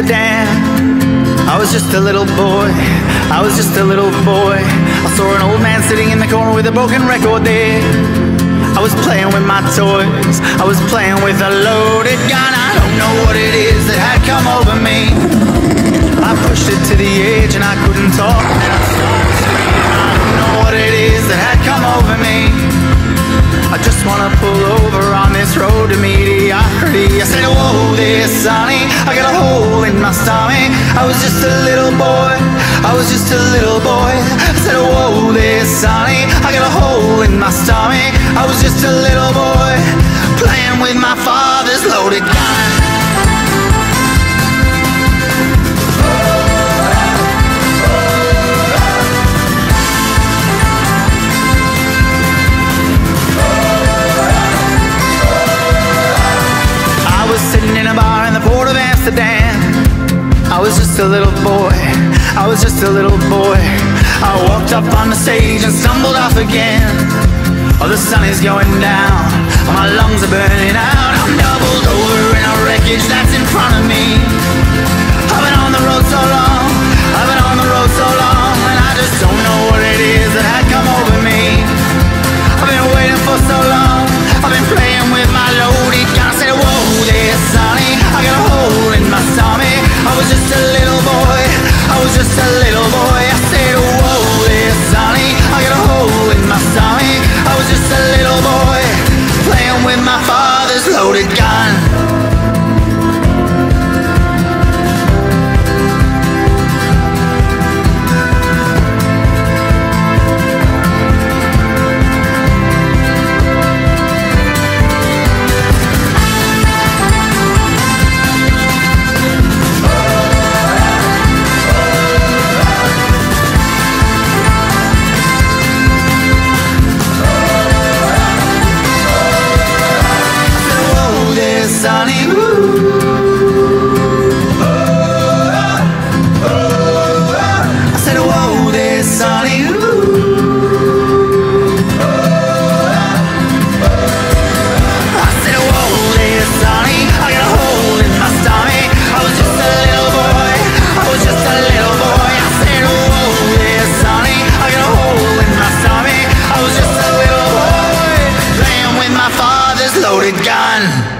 Amsterdam. I was just a little boy, I was just a little boy. I saw an old man sitting in the corner with a broken record there. I was playing with my toys, I was playing with a loaded gun. I don't know what it is that had come over me. I pushed it to the edge and I couldn't talk. I. I don't know what it is that had come over me. I just wanna pull I was just a little boy. I was just a little boy. I said, Whoa there, Sonny. I got a hole in my stomach. Just a little boy. I was just a little boy. I walked up on the stage and stumbled off again. Oh, the sun is going down. My lungs are burning out. I'm doubled over in a wreckage that's in front of me. little more. Quran